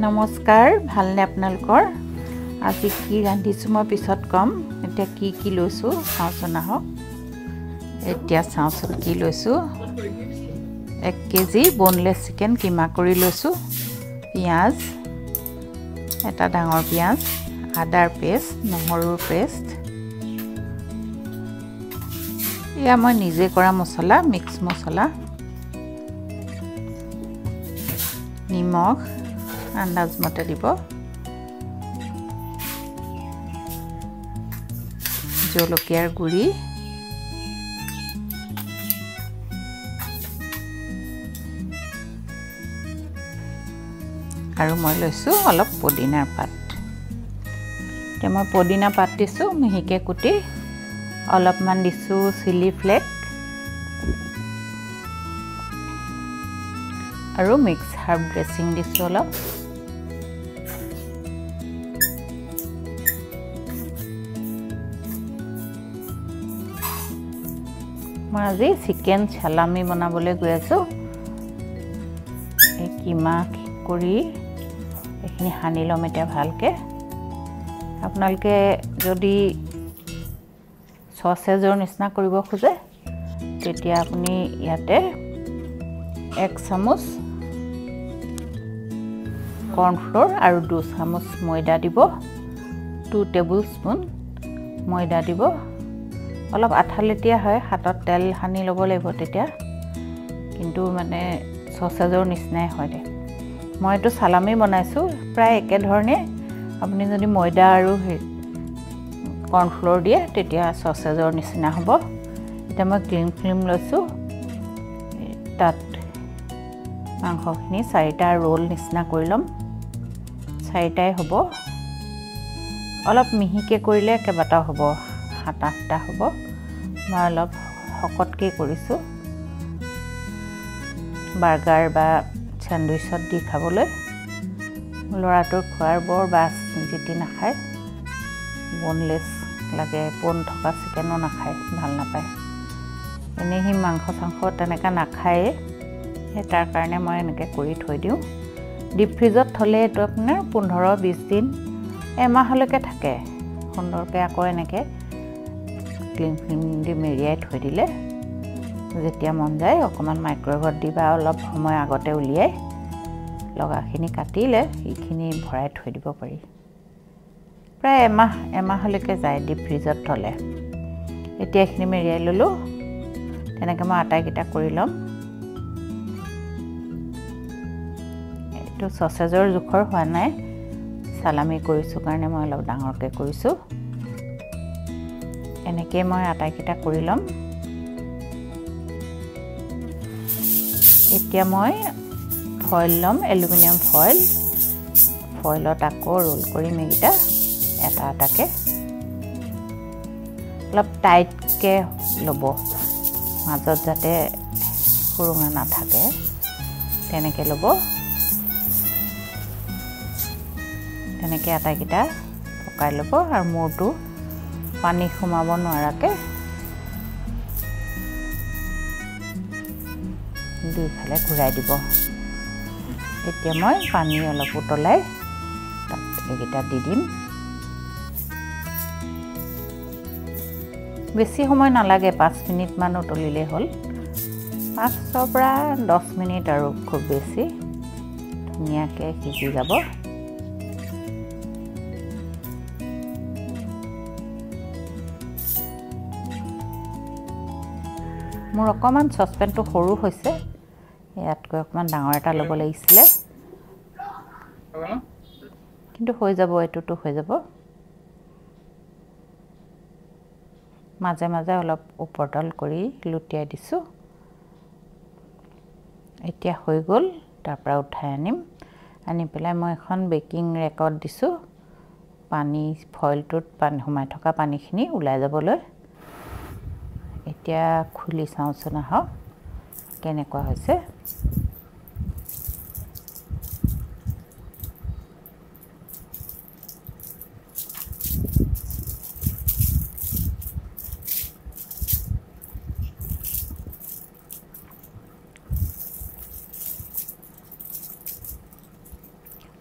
নমস্কাৰ ভালনে আপোনালোকৰ? আজি কি ৰান্ধিছোঁ মই পিছত ক'ম। এতিয়া কি কি লৈছোঁ চাওঁচোন আহক। এতিয়া চাওঁচোন কি লৈছোঁ। এক কেজি বনলেছ চিকেন কিমা কৰি লৈছোঁ। পিঁয়াজ এটা ডাঙৰ পিঁয়াজ আদাৰ পেষ্ট নহৰুৰ পেষ্ট এয়া মই নিজে কৰা মছলা মিক্স মছলা। নিমখ আন্দাজমতে দিব। জলকীয়াৰ গুড়ি। আৰু মই লৈছোঁ অলপ পদিনাৰ পাত। এতিয়া মই পদিনা পাত দিছোঁ মিহিকৈ কুটি। অলপমান দিছোঁ চিলি ফ্লেক। আৰু মিক্স হাৰ্ব ড্ৰেছিং দিছোঁ অলপ। মই আজি চিকেন চালামি বনাবলৈ গৈ আছোঁ। এই কিমা কৰি এইখিনি সানি ল'ম এতিয়া ভালকৈ। আপোনালোকে যদি চচেজৰ নিচিনা কৰিব খোজে তেতিয়া আপুনি ইয়াতে এক চামুচ কৰ্ণফ্ল'ৰ আৰু দুই চামুচ ময়দা দিব টু টেবুল স্পুন ময়দা দিব। অলপ আঠালেতীয়া হয় হাতত তেল সানি ল'ব লাগিব তেতিয়া। কিন্তু মানে চচেজৰ নিচিনাই হয় দে। মই এইটো চালামি বনাইছোঁ প্ৰায় একেধৰণে আপুনি যদি ময়দা আৰু কৰ্ণফ্ল'ৰ দিয়ে তেতিয়া চচেজৰ নিচিনা হ'ব। এতিয়া মই ক্লিম ফ্লিম লৈছোঁ। তাত মাংসখিনি চাৰিটা ৰোল নিচিনা কৰি ল'ম। চাৰিটাই হ'ব। অলপ মিহিকৈ কৰিলে কেইবাটাও হ'ব। সাত আঠটা হ'ব। মই অলপ শকতকৈ কৰিছোঁ। বাৰ্গাৰ বা চেণ্ডউইচত দি খাবলৈ। ল'ৰাটোৰ খোৱাৰ বৰ বাছ জিতি নাখায়। বনলেছ লাগে বন থকা চিকেনো নাখায় ভাল নাপায়। এনেই সি মাংস চাংস তেনেকৈ নাখায়েই। সেই তাৰ কাৰণে মই এনেকৈ কৰি থৈ দিওঁ। ডিপ ফ্ৰিজত থ'লে এইটো আপোনাৰ পোন্ধৰ বিছ দিন এমাহলৈকে থাকে। সুন্দৰকৈ আকৌ এনেকৈ ক্লিন ফ্লিম দি মেৰিয়াই থৈ দিলে যেতিয়া মন যায় অকণমান মাইক্ৰৱেভত দি বা অলপ সময় আগতে উলিয়াই লগাখিনি কাটিলে এইখিনি ভৰাই থৈ দিব পাৰি প্ৰায় এমাহ এমাহলৈকে যায় ডিপ ফ্ৰিজত থ'লে এতিয়া এইখিনি মেৰিয়াই ল'লোঁ তেনেকৈ মই আটাইকেইটা কৰি ল'ম এইটো চচেজৰ জোখৰ হোৱা নাই চালামি কৰিছোঁ কাৰণে মই অলপ ডাঙৰকৈ কৰিছোঁ এনেকৈ মই আটাইকেইটা কৰি ল'ম। এতিয়া মই ফইল ল'ম এলুমিনিয়াম ফইল ফইলত আকৌ ৰোল কৰিম এইকেইটা এটা এটাকৈ অলপ টাইটকৈ ল'ব। মাজত যাতে সুৰুঙা নাথাকে তেনেকৈ ল'ব। তেনেকৈ আটাইকেইটা পকাই ল'ব আৰু মূৰটো পানী সোমাব নোৱাৰাকৈ দুইফালে ঘূৰাই দিব। এতিয়া মই পানী অলপ উতলাই তাত এইকেইটা দি দিম। বেছি সময় নালাগে পাঁচ মিনিটমান উতলিলেই হ'ল। পাঁচৰ পৰা দহ মিনিট আৰু খুব বেছি। ধুনীয়াকৈ সিজি যাব। মোৰ অকণমান চচপেনটো সৰু হৈছে। ইয়াতকৈ অকণমান ডাঙৰ এটা ল'ব লাগিছিলে। কিন্তু হৈ যাব এইটোতো হৈ যাব। মাজে মাজে অলপ ওপৰতল কৰি লুটিয়াই দিছোঁ। এতিয়া হৈ গ'ল তাৰপৰা উঠাই আনিম। আনি পেলাই মই এখন বেকিং ৰেকত দিছোঁ। পানী ফইলটোত পানী সোমাই থকা পানীখিনি ওলাই যাবলৈ। এতিয়া খুলি চাওঁচোন আহক। কেনেকুৱা হৈছে?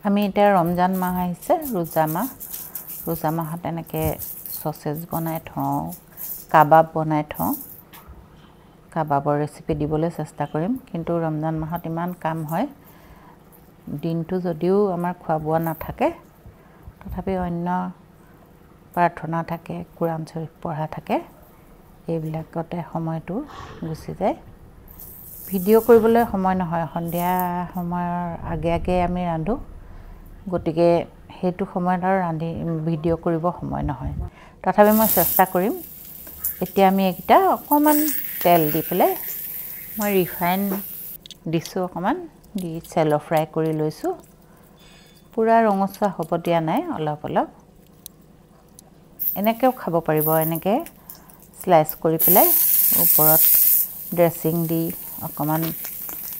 আমি এতিয়া ৰমজান মাহ আহিছে ৰোজা মাহ। ৰোজা মাহত এনেকৈ চচেজ বনাই থওঁ কাবাব বনাই থওঁ। কাবাবৰ ৰেচিপি দিবলৈ চেষ্টা কৰিম কিন্তু ৰমজান মাহত ইমান কাম হয়। দিনটো যদিও আমাৰ খোৱা বোৱা নাথাকে তথাপি অন্য প্ৰাৰ্থনা থাকে কোৰাণ শ্বৰীফ পঢ়া থাকে এইবিলাকতে সময়টো গুচি যায়। ভিডিঅ' কৰিবলৈ সময় নহয় সন্ধিয়া সময়ৰ আগে আগে আমি ৰান্ধোঁ গতিকে সেইটো সময়ত আৰু ৰান্ধি ভিডিঅ' কৰিব সময় নহয়। তথাপি মই চেষ্টা কৰিম এতিয়া আমি এইকেইটা অকণমান তেল দি পেলাই মই ৰিফাইন দিছোঁ অকণমান দি চেল' ফ্ৰাই কৰি লৈছোঁ। পূৰা ৰঙচুৱা হ'ব দিয়া নাই অলপ অলপ। এনেকৈও খাব পাৰিব এনেকৈ শ্লাইচ কৰি পেলাই ওপৰত ড্ৰেছিং দি অকণমান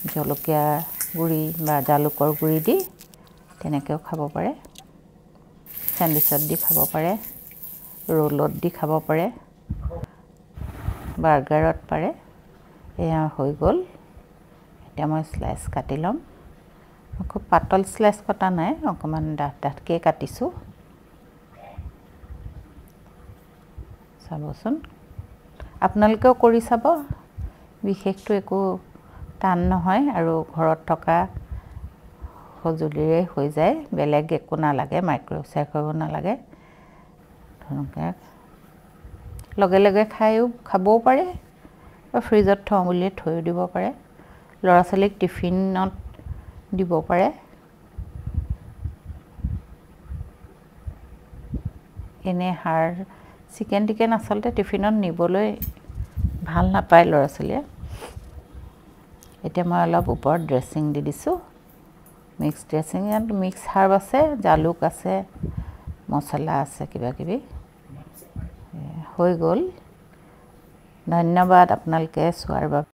জলকীয়া গুড়ি বা জালুকৰ গুড়ি দি তেনেকৈও খাব পাৰে। চেণ্ডউইচত দি খাব পাৰে ৰোলত দি খাব পাৰে। বাৰ্গাৰত পাৰে। এয়া হৈ গ'ল। এতিয়া মই শ্লাইচ কাটি ল'ম। খুব পাতল শ্লাইচ কটা নাই অকণমান ডাঠ ডাঠকৈ কাটিছোঁ। চাবচোন। আপোনালোকেও কৰি চাব। বিশেষটো একো টান নহয় আৰু ঘৰত থকা সঁজুলিৰে হৈ যায়। বেলেগ একো নালাগে মাইক্ৰ'ৱেভ চেক কৰিব নালাগে। ধুনীয়াকৈ লগে লগে খায়ো খাবও পাৰে বা ফ্ৰিজত থওঁ বুলিয়ে থৈও দিব পাৰে। ল'ৰা ছোৱালীক টিফিনত দিব পাৰে। এনে সাৰ চিকেন টিকেন আচলতে টিফিনত নিবলৈ ভাল নাপায় ল'ৰা ছোৱালীয়ে এতিয়া মই অলপ ওপৰত ড্ৰেছিং দি দিছোঁ। মিক্স ড্ৰেছিং ইয়াত মিক্স হাৰ্ব আছে জালুক আছে মচলা আছে কিবাকিবি। হৈ গ'ল। ধন্যবাদ আপোনালোকে চোৱাৰ বাবে।